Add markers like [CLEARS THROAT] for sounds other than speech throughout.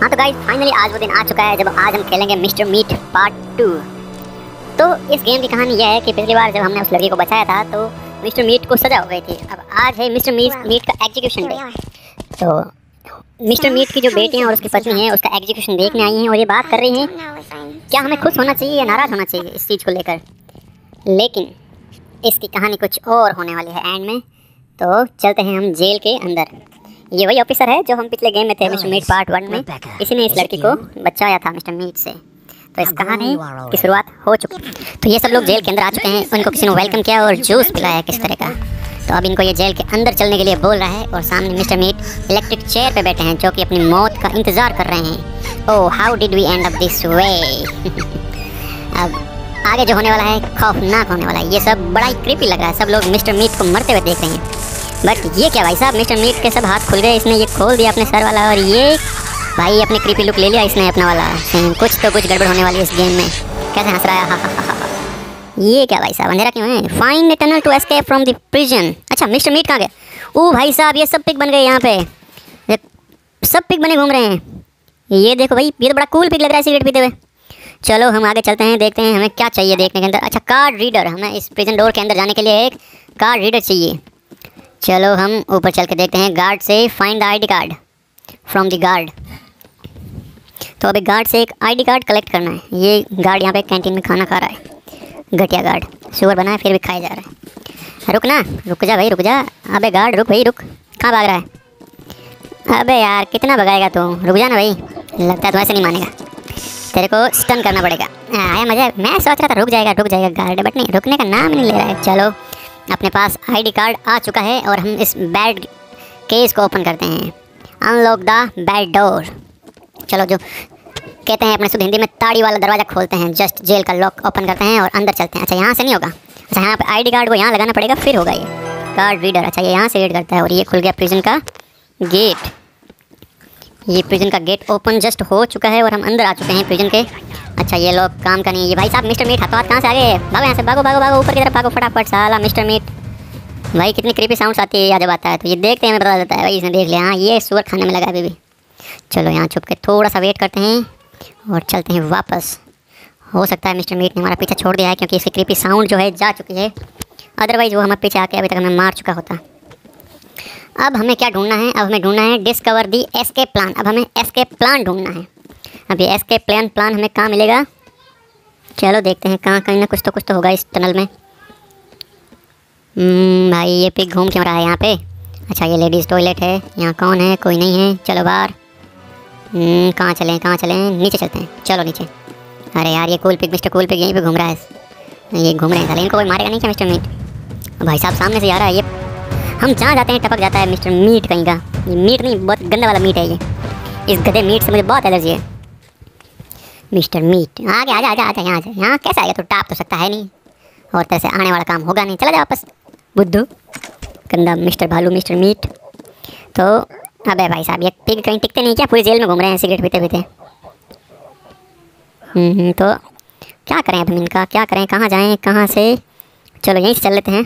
हाँ तो guys finally आज वो दिन आ चुका है जब आज हम खेलेंगे मिस्टर मीट पार्ट टू। तो इस गेम की कहानी यह है कि पिछली बार जब हमने उस लड़की को बचाया था तो मिस्टर मीट को सजा हो गई थी। अब आज है मिस्टर मीट मीट का एग्जीक्यूशन डे तो मिस्टर मीट की जो बेटी हैं और उसकी पत्नी है उसका एग्जीक्यूशन देखने आई हैं और ये बात कर रही हैं क्या हमें खुश होना चाहिए या नाराज़ होना चाहिए इस चीज़ को लेकर। लेकिन इसकी कहानी कुछ और होने वाली है एंड में। तो चलते हैं हम जेल के अंदर। ये वही ऑफिसर है जो हम पिछले गेम में थे मिस्टर मीट पार्ट वन में। इसी ने इस लड़की को बचाया था मिस्टर मीट से। तो इस कहानी की शुरुआत हो चुकी तो ये सब लोग जेल के अंदर आ चुके हैं। उनको किसी ने वेलकम किया और जूस पिलाया किस तरह का। तो अब इनको ये जेल के अंदर चलने के लिए बोल रहा है और सामने मिस्टर मीट इलेक्ट्रिक चेयर पे बैठे हैं जो कि अपनी मौत का इंतज़ार कर रहे हैं। ओह how did we end up this way अब आगे जो होने वाला है खौफनाक होने वाला है। ये सब बड़ा ही क्रीपी लग रहा है। सब लोग मिस्टर मीट को मरते हुए देख रहे हैं। बट ये क्या भाई साहब, मिस्टर मीट के सब हाथ खुल गए, इसने ये खोल दिया अपने सर वाला और ये भाई अपने क्रीपी लुक ले लिया इसने अपना वाला। कुछ तो कुछ गड़बड़ होने वाली इस गेम में। कैसे हंस रहा है? ये क्या भाई साहब, अंधेरा क्यों है? Find tunnel to escape from the prison अच्छा मिस्टर मीट कहाँ गया? ओ भाई साहब, ये सब पिक बन गए यहाँ पे। सब पिक बने घूम रहे हैं। ये देखो भाई, ये तो बड़ा कूल पिक लग रहा है सिगरेट पीते हुए। चलो, हम आगे चलते हैं, देखते हैं हमें क्या चाहिए देखने के अंदर। अच्छा कार्ड रीडर हमें इस प्रिजन डोर के अंदर जाने के लिए एक कार्ड रीडर चाहिए। चलो हम ऊपर चल के देखते हैं। गार्ड से find the ID card from the guard तो अभी गार्ड से एक आईडी कार्ड कलेक्ट करना है। ये गार्ड यहाँ पे कैंटीन में खाना खा रहा है। घटिया गार्ड शुगर बना है, फिर भी खाया जा रहा है। रुक ना रुक जा भाई, रुक जा। अबे गार्ड रुक भाई, रुक। कहाँ भाग रहा है? अबे यार, कितना भगाएगा तू? रुक जा ना भाई। लगता है तू ऐसे नहीं मानेगा। तेरे को स्टन करना पड़ेगा। आया मज़ा मैं सोच रहा था रुक जाएगा रुक जाएगा गार्ड बट नहीं, रुकने का नाम नहीं ले रहा है। चलो। अपने पास आईडी कार्ड आ चुका है और हम इस बैड केस को ओपन करते हैं। अनलॉक द बैड डोर चलो जो कहते हैं, अपने शुद्ध हिंदी में ताड़ी वाला दरवाज़ा खोलते हैं। जस्ट जेल का लॉक ओपन करते हैं और अंदर चलते हैं। अच्छा यहाँ से नहीं होगा? अच्छा यहाँ पर आईडी कार्ड को यहाँ लगाना पड़ेगा, फिर होगा ये। कार्ड रीडर अच्छा ये यहाँ से रीड करता है और ये खुल गया प्रिजन का गेट ये प्रिजन का गेट ओपन जस्ट हो चुका है और हम अंदर आ चुके हैं प्रिजन के। अच्छा ये लोग काम का नहीं ये भाई साहब मिस्टर मीट हाथों हाथ कहाँ से आ गए? भागो यहाँ से, भागो भागो भागो, ऊपर की तरफ़ भागो फटाफट, साला मिस्टर मीट भाई, कितनी क्रीपी साउंड्स आती है जब आता है तो ये देखते हैं पता चलता है। भाई, इसने देख लिया हाँ ये सुअर खाने में लगा अभी भी। चलो, यहाँ छुप के थोड़ा सा वेट करते हैं और चलते हैं वापस। हो सकता है मिस्टर मीट ने हमारा पीछा छोड़ दिया है, क्योंकि इसकी क्रीपी साउंड जो है, जा चुकी है। अदरवाइज़ वो हमारे पीछे आके अभी तक हमें मार चुका होता। अब हमें क्या ढूंढना है? अब हमें ढूंढना है डिस्कवर दी एसके प्लान अब हमें एसके प्लान ढूंढना है। अब ये एसके प्लान प्लान हमें कहाँ मिलेगा? चलो देखते हैं कहाँ कहीं ना कुछ तो कुछ तो होगा इस टनल में। हम्म, भाई ये पिक घूम क्यों रहा है यहाँ पे? अच्छा ये लेडीज़ टॉयलेट है। यहाँ कौन है? कोई नहीं है। चलो बाहर। हम्म, कहाँ चलें कहाँ चलें? नीचे चलते हैं। चलो नीचे। अरे यार ये cool pick mister cool pick यहीं पे घूम रहा है। ये घूम रहे हैं साले। इनको कोई मारेगा नहीं क्या मिस्टर मीट भाई साहब सामने से आ रहा है ये। हम जहाँ जाते हैं टपक जाता है मिस्टर मीट कहीं का। ये मीट नहीं बहुत गंदा वाला मीट है ये। इस गधे मीट से मुझे बहुत एलर्जी है। मिस्टर मीट आगे आजा आ आजा यहाँ से यहाँ कैसे तो टाप तो सकता है नहीं। और तेरे से आने वाला काम होगा नहीं। चला जा वापस। बुद्धू गंदा मिस्टर भालू मिस्टर मीट। तो अबे भाई साहब ये पिग कहीं टिकते नहीं क्या? पूरी जेल में घूम रहे हैं सिगरेट पीते पीते। हम्म, तो क्या करें अब इनका? क्या करें? कहाँ जाएँ? कहाँ से? चलो यहीं से चल लेते हैं।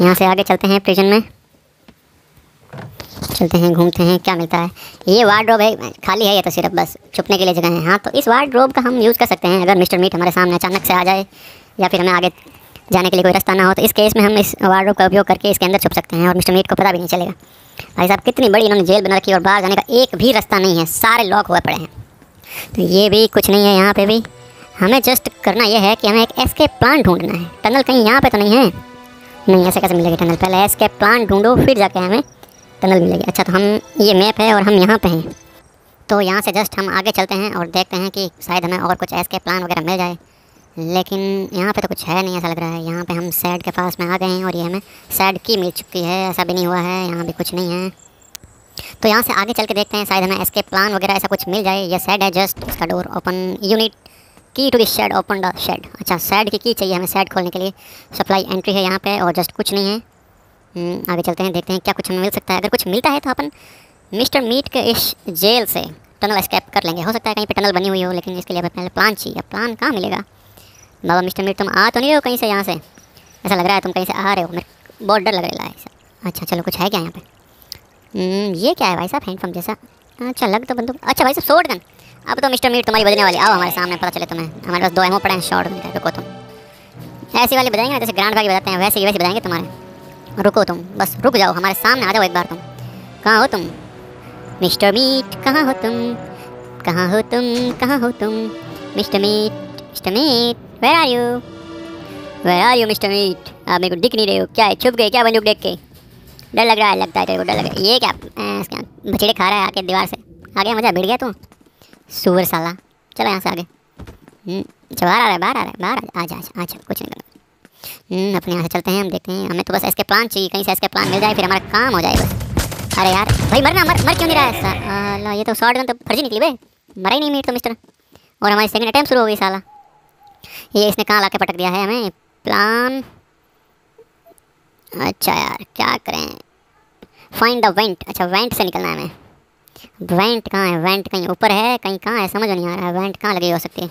यहाँ से आगे चलते हैं प्रिजन में। चलते हैं, घूमते हैं, क्या मिलता है। ये वार्ड्रोब है, खाली है ये तो सिर्फ़ बस, छुपने के लिए जगह है। हाँ तो इस वार्ड्रोब का हम यूज़ कर सकते हैं। अगर मिस्टर मीट हमारे सामने अचानक से आ जाए, या फिर हमें आगे जाने के लिए कोई रास्ता ना हो तो इस केस में हम इस वार्ड्रोब का उपयोग करके इसके अंदर छुप सकते हैं, और मिस्टर मीट को पता भी नहीं चलेगा। भाई साहब, कितनी बड़ी इन्होंने जेल बना रखी और बाहर जाने का एक भी रास्ता नहीं है। सारे लॉक हुए पड़े हैं। तो ये भी कुछ नहीं है यहाँ पर भी। हमें जस्ट करना यह है कि हमें एक एस्केप प्लान ढूंढना है। टनल कहीं यहाँ पर तो नहीं है। नहीं ऐसे कैसे मिलेगी टनल पहले एस्केप प्लान ढूंढो, फिर जाके हमें टनल मिलेगी। अच्छा तो हम, ये मैप है और हम यहाँ पे हैं। तो यहाँ से जस्ट हम आगे चलते हैं और देखते हैं कि शायद हमें और कुछ एस्केप प्लान वगैरह मिल जाए। लेकिन यहाँ पे तो कुछ है नहीं ऐसा लग रहा है। यहाँ पे हम सैड के पास में आ गए हैं और ये हमें सैड की मिल चुकी है। ऐसा भी नहीं हुआ है। यहाँ भी कुछ नहीं है। तो यहाँ से आगे चल के देखते हैं शायद हमें एस्केप प्लान वगैरह ऐसा कुछ मिल जाए। ये सैड है जस्ट उसका door open unit key to the shed open the shed अच्छा सैड की की चाहिए हमें सैड खोलने के लिए। सप्लाई एंट्री है यहाँ पे और जस्ट कुछ नहीं है। हम्म, आगे चलते हैं देखते हैं क्या कुछ हमें मिल सकता है। अगर कुछ मिलता है तो अपन मिस्टर मीट के इस जेल से टनल स्केप कर लेंगे। हो सकता है कहीं पे टनल बनी हुई हो लेकिन इसके लिए हमें पहले प्लान चाहिए प्लान कहाँ मिलेगा? बाबा मिस्टर मीट तुम आ तो नहीं हो कहीं से यहाँ से? ऐसा लग रहा है तुम कहीं से आ रहे हो। मेरे बहुत डर लग रहा है अच्छा चलो कुछ है क्या यहाँ पे? हम्म, ये क्या है भाई साहब हैंड पंप जैसा? अच्छा लग तो बंदूक अच्छा भाई साहब शॉर्ट गन अब तो मिस्टर मीट तुम्हारी बजने वाली। आओ हमारे सामने, पता चले तुम्हें। हमारे पास दो एमओ पड़े हैं, शॉर्ट गन रुको तुम। ऐसी वाली बजाएँगे ना, जैसे ग्रांड भागी बजाते हैं, वैसे ही वैसे बजाएँगे तुम्हारे। रुको तुम, बस रुक जाओ, हमारे सामने आ जाओ एक बार तुम। कहाँ हो तुम? मिस्टर मीट, कहाँ हो तुम? कहाँ हो तुम? कहाँ हो तुम? Mister Meat mister Meat where are you where are you mister Meat? आप मेरे को दिख नहीं रहे हो। क्या है? छुप गए? क्या बंदूक देख के? डर लग रहा है, लगता है तेरे को, डर लग रहा है। ये क्या बछड़े खा रहा है आके दीवार से? आ गया मज़ा, भिड़ गया तू? सुअर साला चलो यहाँ से आगे। अच्छा बाहर आ रहा है बाहर आ रहा है बाहर आ जा आ जा कुछ नहीं करना। हम्म, अपने यहाँ से चलते हैं हम देखते हैं। हमें तो बस इसके प्लान चाहिए कहीं से इसके प्लान मिल जाए फिर हमारा काम हो जाए अरे यार भाई मरना मर मर क्यों नहीं रहा है? साला ये तो शॉर्ट गन तो फर्जी निकली भाई। मरा ही नहीं मीट तो मिस्टर और हमारी सेकेंड अटैम्प शुरू हो गई साला। ये इसने कहाँ ला के पटक दिया है हमें? प्लान अच्छा यार क्या करें? फाइंड द वेंट अच्छा वेंट से निकलना है हमें। वेंट कहाँ है? वेंट कहीं ऊपर है? कहीं कहाँ है? समझ नहीं आ रहा है। वेंट कहाँ लगी हो सकती है?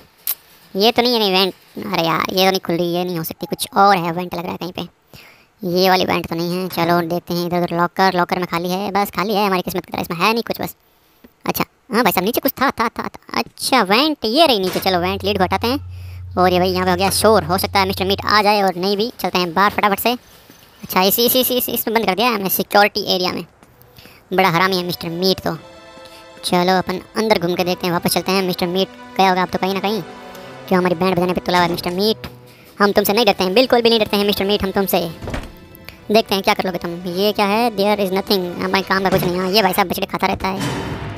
ये तो नहीं है नहीं वेंट अरे यार, ये तो नहीं खुल रही ये नहीं हो सकती। कुछ और है वेंट लग रहा है कहीं पे। ये वाली वेंट तो नहीं है। चलो, देखते हैं इधर उधर लॉकर लॉकर में खाली है। बस खाली है हमारी किस्मत इसमें है नहीं कुछ बस। अच्छा हाँ भाई साहब, नीचे कुछ था था था। अच्छा वेंट ये रही नीचे। चलो वेंट लीड घटाते हैं। और ये भाई यहाँ पे हो गया। शोर हो सकता है मिस्टर मीट आ जाए और नहीं भी। चलते हैं बाहर फटाफट से। अच्छा इसी इसी इसी इसमें बंद कर दिया हमने सिक्योरिटी एरिया में। बड़ा हरामी है मिस्टर मीट तो। चलो, अपन अंदर घूम के देखते हैं, वापस चलते हैं। मिस्टर मीट गया होगा आप तो कहीं ना कहीं। क्यों हमारी बैंड बजाने पे तुला हुआ है, मिस्टर मीट? हम तुमसे नहीं डरते हैं, बिल्कुल भी नहीं डरते हैं, मिस्टर मीट, हम तुमसे। देखते हैं, क्या कर लोगे तुम? ये क्या है? देयर इज़ नथिंग हमारे काम का कुछ नहीं हाँ। ये भाई साहब बछड़े खाता रहता है।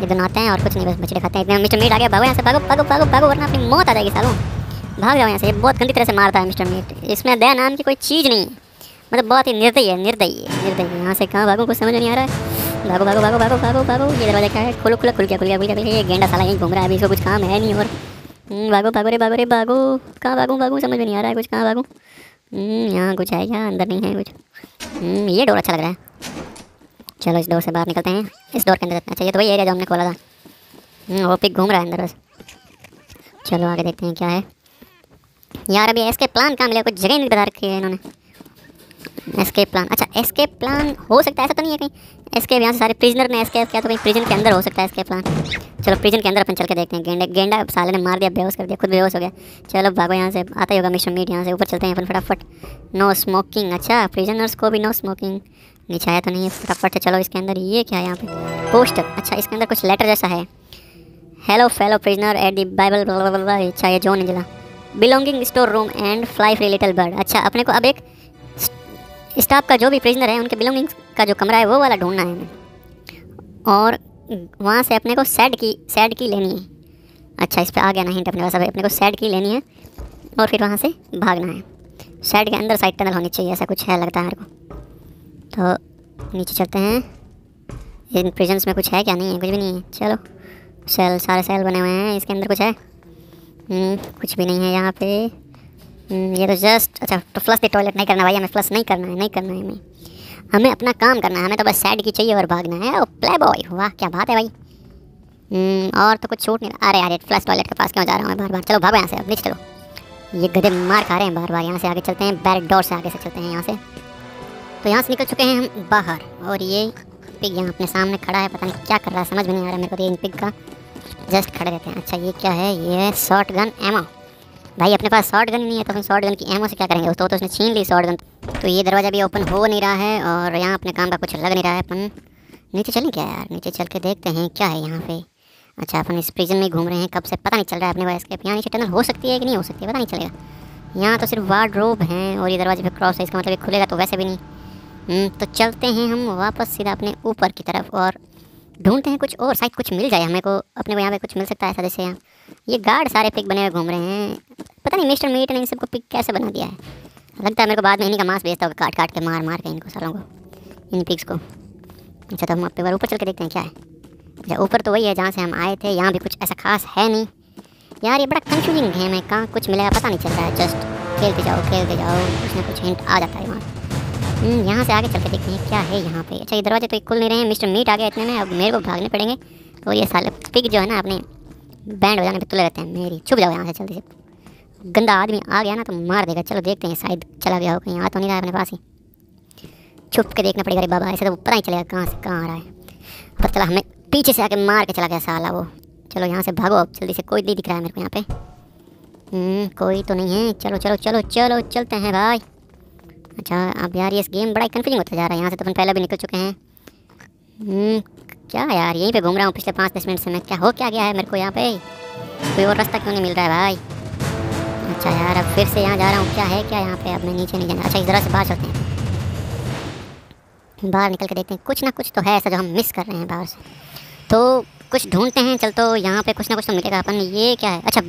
ये दोनों आते हैं और कुछ नहीं, बस बछड़े खाते हैं। इतने मिस्टर मीट आ गया, भागो यहाँ से, भागो भागो भागो भागो, वरना अपनी मौत आ जाएगी, सालों। भाग जाओ यहाँ से, ये बहुत गंदी तरह से मारता है, मिस्टर मीट। इसमें दया नाम की कोई चीज़ नहीं। मतलब बहुत ही निर्दयी है निर्दयी है, निर्दयी यहाँ से कहाँ भागो, कुछ समझ नहीं आ रहा है। भागो भागो भागो भागो भागो भागो। ये दरवाज़ा क्या है? खोलो खुला खुल गया खुल गया खुल गया ये गेंडा साला यहीं घूम रहा है अभी इसको कुछ काम है नहीं और। हम्म, भागो भागो रे भागो रे भागो। कहाँ भागूँ भागूँ? समझ में नहीं आ रहा है कुछ। कहाँ भागूँ? हम्म, यहाँ कुछ है क्या? अंदर नहीं है कुछ। हम्म, ये डोर अच्छा लग रहा है। चलो इस डोर से बाहर निकलते हैं। इस डोर के अंदर अच्छा ये तो वही एरिया जो हमने खोला था। वो पिक घूम रहा है अंदर बस। चलो आगे देखते हैं क्या है। यार अभी इसके प्लान कहाँ मिले? कुछ जगह नहीं बता रखी है इन्होंने। एस्केप प्लान अच्छा एस्केप प्लान हो सकता है ऐसा तो नहीं है कहीं। एस्केप यहाँ से सारे प्रिजनर ने एस्केप किया तो कहीं प्रिजन के अंदर हो सकता है एस्केप प्लान चलो प्रिजन के अंदर अपन चल के देखते हैं। गेंडे, गेंडा साले ने मार दिया, बेहोश कर दिया, खुद बेहोश हो गया। चलो भागो यहाँ से, आता ही होगा मिशन मीट यहाँ से। ऊपर चलते हैं अपन फटाफट। नो स्मोकिंग अच्छा प्रिजनर्स को भी नो स्मोकिंग नीचे आया तो नहीं है, फटाफट से चलो इसके अंदर। ये क्या है यहाँ पे? पोस्टर अच्छा इसके अंदर कुछ लेटर जैसा है। Hello fellow prisoner at the Bible अच्छा ये जोन निकला belonging store room and fly free little bird अच्छा अपने को अब एक स्टाफ का जो भी प्रिजनर है उनके बिलोंगिंग्स का जो कमरा है वो वाला ढूंढना है और वहाँ से अपने को सेड की सेड की लेनी है। अच्छा इस पर आ गया ना हिंट अपने पास अपने को सेड की लेनी है और फिर वहाँ से भागना है। सेड के अंदर साइड टनल होनी चाहिए ऐसा कुछ है लगता है मेरे को। तो नीचे चलते हैं। इन प्रिजन्स में कुछ है क्या? नहीं है कुछ भी नहीं है। चलो सेल सारे सेल बने हुए हैं इसके अंदर कुछ है? हम्म, कुछ भी नहीं है यहाँ पे। ये तो जस्ट अच्छा तो फ्लश द टॉयलेट नहीं करना भाई हमें फ्लश नहीं करना है नहीं करना है हमें। हमें अपना काम करना है हमें तो बस साइड की चाहिए और भागना है। ओ प्ले बॉय वाह क्या बात है भाई। हम्म, और तो कुछ छूट नहीं अरे यार फ्लश टॉयलेट के पास क्यों जा रहा हूँ मैं बार बार चलो भागो यहाँ से अब चलो। ये गधे मार खा रहे हैं बार बार यहाँ से आगे चलते हैं बैक डोर से आगे से चलते हैं यहाँ से। तो यहाँ से निकल चुके हैं हम बाहर और ये पिग यहाँ अपने सामने खड़ा है पता नहीं क्या कर रहा है समझ में नहीं आ रहा मेरे को तो इन पिग का। जस्ट खड़े रहते हैं। अच्छा ये क्या है? ये है शॉर्ट गन एमो भाई अपने पास शॉर्ट गन नहीं है तो हम शॉर्ट गन की एमओ से क्या करेंगे? तो, तो उसने छीन ली शॉर्ट गन तो ये दरवाज़ा भी ओपन हो नहीं रहा है और यहाँ अपने काम का कुछ लग नहीं रहा है। अपन नीचे चलें क्या यार? नीचे चल के देखते हैं क्या है यहाँ पे। अच्छा अपन इस प्रिजन में घूम रहे हैं। कब से पता नहीं चल रहा है अपने पास के यहाँ नीचे टनल हो सकती है कि नहीं हो सकती है पता नहीं चलेगा। यहाँ तो सिर्फ़ वार्ड रोब हैं और ये दरवाजे पे क्रॉस है इसका मतलब खुलेगा तो वैसे भी नहीं। हम्म, तो चलते हैं हम वापस सीधा अपने ऊपर की तरफ़ और ढूंढते हैं कुछ और। शायद कुछ मिल जाए हमें को अपने को यहाँ पे कुछ मिल सकता है ऐसा जैसे यहाँ। ये गार्ड सारे पिक बने हुए घूम रहे हैं। पता नहीं मिस्टर मीट ने इन सबको पिक कैसे बना दिया है? लगता है मेरे को बाद में इन्हीं का मांस बेचता होगा काट काट के मार मार के इनको सालों को इन पिक्स को। अच्छा तो हम अपने बार ऊपर चल के देखते हैं क्या है। अच्छा ऊपर तो वही है जहाँ से हम आए थे यहाँ भी कुछ ऐसा खास है नहीं। यार ये बड़ा कन्फ्यूजिंग गेम है कहाँ कुछ मिलेगा पता नहीं चल रहा है। जस्ट खेलते जाओ खेलते जाओ कुछ ना कुछ हिंट आ जाता है वहाँ। हम्म, यहाँ से आगे चल के देखते हैं क्या है यहाँ पे। अच्छा ये दरवाजे तो खुल नहीं रहे हैं। मिस्टर मीट आ गया इतने में अब मेरे को भागने पड़ेंगे। और ये साले पिक जो है ना अपने बैंड बजाने पे तुले रहते हैं मेरी। छुप जाओ यहाँ से जल्दी से। गंदा आदमी आ गया ना तो मार देगा। चलो देखते हैं शायद चला गया हो कहीं। आ तो नहीं रहा अपने पास ही। छुप के देखना पड़ेगा अरे बाबा ऐसे तो पता ही चलेगा कहाँ से कहाँ आ रहा है। पता चला हमें पीछे से आके मार के चला गया साला वो। चलो यहाँ से भागो अब जल्दी से कोई नहीं दिख रहा है मेरे को यहाँ पे। हम्म, कोई तो नहीं है। चलो चलो चलो चलो चलते हैं भाई। अच्छा अब यार ये गेम बड़ा कन्फ्यूजिंग होता जा रहा है। यहाँ से तो अपन पहले भी निकल चुके हैं। क्या यार, यहीं पे घूम रहा हूँ, पिछले पाँच दस मिनट से मैं। क्या हो क्या गया है मेरे को यहाँ पे? कोई और रास्ता क्यों नहीं मिल रहा है भाई? अच्छा यार, अब फिर से यहाँ जा रहा हूँ। क्या है क्या यहाँ पे? अब मैं नीचे नहीं जाना। अच्छा इस तरह से बाहर चलते हैं। बाहर निकल के देखते हैं। कुछ ना कुछ तो है ऐसा जो हम मिस कर रहे हैं बाहर से। तो कुछ ढूंढते हैं, चल तो यहाँ पे कुछ ना कुछ तो मिलेगा अपन। ये क्या है? अच्छा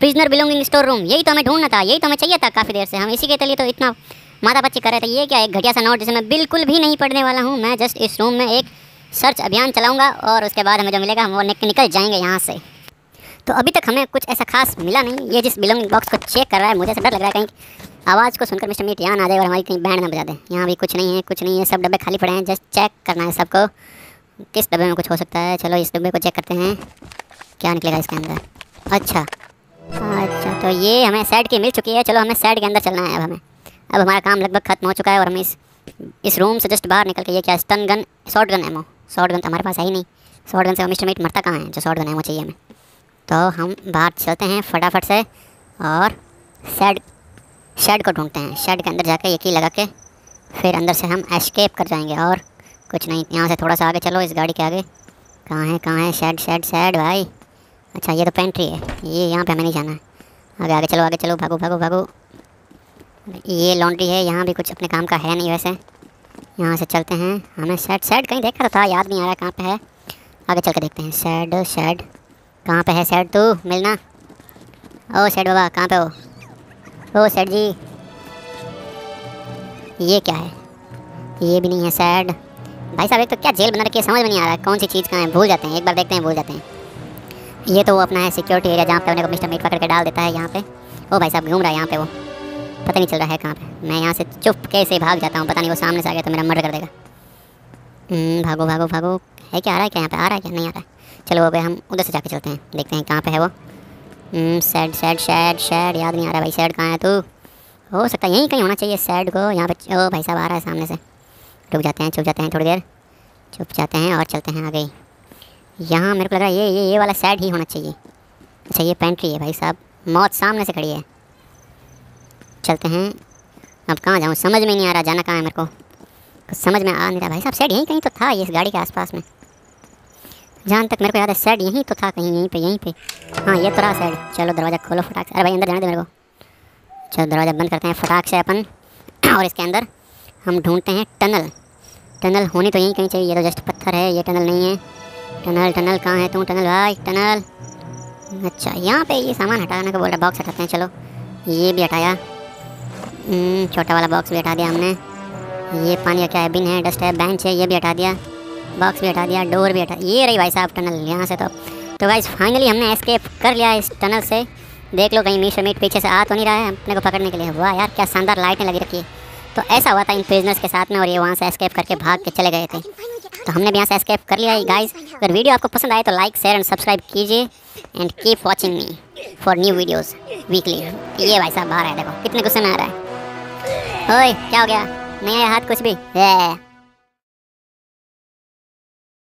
प्रिजनर बिलोंगिंग स्टोर रूम यही तो हमें ढूंढना था, यही तो हमें चाहिए था काफ़ी देर से। हम इसी के लिए तो इतना माता बच्ची कर रहे थे, ये क्या एक घटिया सा नोट जिसे मैं बिल्कुल भी नहीं पढ़ने वाला हूँ? मैं जस्ट इस रूम में एक सर्च अभियान चलाऊँगा और उसके बाद हमें जो मिलेगा, हम वो निकल जाएँगे यहाँ से। तो अभी तक हमें कुछ ऐसा खास मिला नहीं। ये जिस बिलोंगिंग बॉक्स को चेक कर रहा है, मुझे से डर लग रहा है कहीं आवाज़ को सुनकर मिस्टर मीट यहाँ आ जाए और हमारी कहीं बैंड ना बजा दे। यहाँ भी कुछ नहीं है, कुछ नहीं है, सब डब्बे खाली पड़े हैं। जस्ट चेक करना है सबको। किस डब्बे में कुछ हो सकता है? चलो इस डब्बे को चेक करते हैं। क्या निकलेगा इसके अंदर? अच्छा। अच्छा तो ये हमें सेट की मिल चुकी है। चलो हमें सेट के अंदर चलना है अब हमें। अब हमारा काम लगभग खत्म हो चुका है और हमें इस इस रूम से जस्ट बाहर निकल के ये क्या stun gun shotgun ammo shotgun तो हमारे पास है ही नहीं। शॉर्ट गन से मिस्टर मीट मरता कहाँ है? जो शॉर्ट गन एमो चाहिए हमें। तो हम बाहर चलते हैं फटाफट से और शेड शेड को ढूंढते हैं। शेड के अंदर जाकर यकी लगा के फिर अंदर से हम एस्केप कर जाएँगे और कुछ नहीं। यहाँ से थोड़ा सा आगे चलो, इस गाड़ी के आगे। कहाँ है कहाँ है? शेड शेड शेड भाई। अच्छा ये तो पेंट्री है। ये यहाँ पे हमें नहीं जाना है। आगे आगे चलो आगे चलो। भागो भागो भागो। ये लॉन्ड्री है, यहाँ भी कुछ अपने काम का है नहीं वैसे। यहाँ से चलते हैं। हमें शेड शेड कहीं देखा तो था, याद नहीं आ रहा कहाँ पे है। आगे चल के देखते हैं। शेड शेड कहाँ पे है शेड तू? मिलना। ओ शेड बाबा, कहाँ पे हो? ओ शेड जी। ये क्या है? ये भी नहीं है सैड भाई साहब, एक तो क्या जेल बना रखी है? समझ में नहीं आ रहा कौन सी चीज़ कहाँ है। भूल जाते हैं, एक बार देखते हैं, भूल जाते हैं। ये तो वो अपना है सिक्योरिटी एरिया जहाँ पे उन्हें को मिस्टर मीट पकड़ के डाल देता है यहाँ पे। ओ, भाई साहब, घूम रहा है यहाँ पे वो। पता नहीं चल रहा है कहाँ पे। मैं यहाँ से चुप कैसे भाग जाता हूँ? पता नहीं वो सामने से आ गया तो मेरा मर्डर कर देगा। हम्म, भागो भागो भागो। है क्या आ रहा है क्या यहाँ पे? आ रहा है क्या? नहीं आ रहा है। चलो अब हम उधर से जाके चलते हैं। देखते हैं कहाँ पे है वो। सैड सैड शैड शैड याद नहीं आ रहा भाई सैड कहाँ है तू? हो सकता है यहीं कहीं होना चाहिए सैड को। यहाँ पे ओ भाई साहब आ रहा है सामने से। रुक जाते हैं चुप जाते हैं थोड़ी देर। चुप जाते हैं और चलते हैं आगे। यहाँ मेरे को लग रहा है ये ये ये वाला सैड ही होना चाहिए। अच्छा ये पेंट्री है भाई साहब। मौत सामने से खड़ी है। चलते हैं। अब कहाँ जाऊँ? समझ में नहीं आ रहा, जाना कहाँ है मेरे को? कुछ समझ में आ नहीं रहा भाई साहब सेट यहीं कहीं तो था ये इस गाड़ी के आसपास में। जहाँ तक मेरे को याद है सैड यहीं तो था कहीं, यहीं पे यहीं पे। हाँ ये तो रहा सैड चलो दरवाज़ा खोलो फटाक से। अरे भाई, अंदर जाने दे मेरे को। चलो दरवाज़ा बंद करते हैं फटाक से अपन। [CLEARS THROAT] और इसके अंदर हम ढूंढते हैं टनल। टनल होनी तो यहीं कहीं चाहिए, ये तो जस्ट पत्थर है, ये टनल नहीं है। टनल टनल कहाँ है तू? टनल भाई, टनल। अच्छा यहाँ पे ये सामान हटाने को बोल रहा बॉक्स हटाते हैं, चलो। ये भी हटाया। छोटा वाला बॉक्स भी हटा दिया हमने। ये पानी का क्या है? बिन है डस्ट है बेंच है, ये भी हटा दिया। बॉक्स भी हटा दिया डोर भी हटा ये रही भाई साहब टनल यहाँ से तो। तो भाई फाइनली हमने एस्केप कर लिया इस टनल से। देख लो कहीं मीट मीट पीछे से आ तो नहीं रहा है अपने को पकड़ने के लिए। वाह यार, क्या शानदार लाइटें लगी रखी। है तो ऐसा हुआ था इन प्रिजनर्स के साथ में और ये वहाँ से एस्केप करके भाग के चले गए थे। तो हमने भी यहाँ से एस्केप कर लिया गाइज़ अगर वीडियो आपको पसंद आए तो लाइक शेयर एंड सब्सक्राइब कीजिए। And keep watching me for new videos weekly ये भाई साहब बाहर है, देखो, कितने गुस्से में आ रहा है। ओए क्या हो गया? नहीं हाथ कुछ भी।